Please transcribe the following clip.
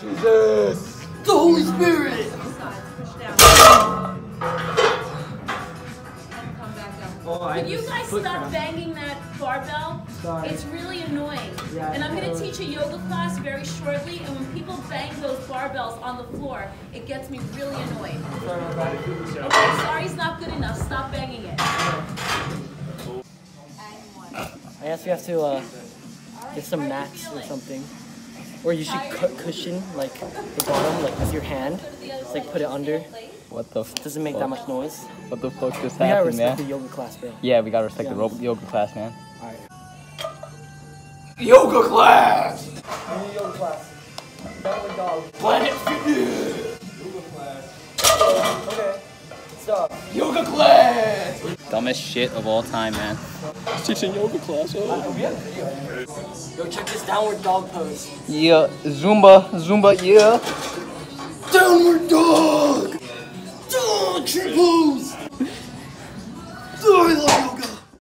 Jesus. The Holy Spirit. Can you guys stop banging that barbell? Sorry. It's really annoying. Yeah, and I'm gonna teach a yoga class very shortly, and when people bang those barbells on the floor, it gets me really annoyed. Sorry about that. Okay, sorry's not good enough. Stop banging it. I guess we have to uh, get some mats or something. Or you should cu- cushion like the bottom, like with your hand. Just like put it under. What the? F- Doesn't make that much noise. what the fuck just happened, man? We gotta respect man? the yoga class, bro. Yeah, we gotta respect Yeah. the yoga class, man. Alright. Yoga class. Yoga class. Downward dog. Planet Fitness. Okay. Stop. Yoga class. Dumbest shit of all time, man. Teaching yoga class. Yo, check this downward dog pose. Yeah, Zumba, Zumba, yeah. Downward dog. Dog triple.